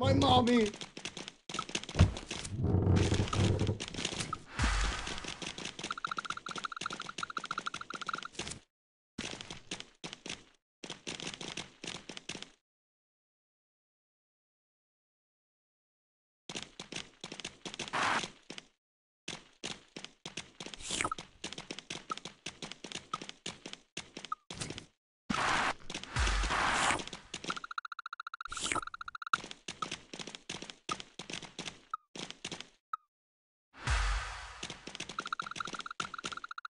My mommy.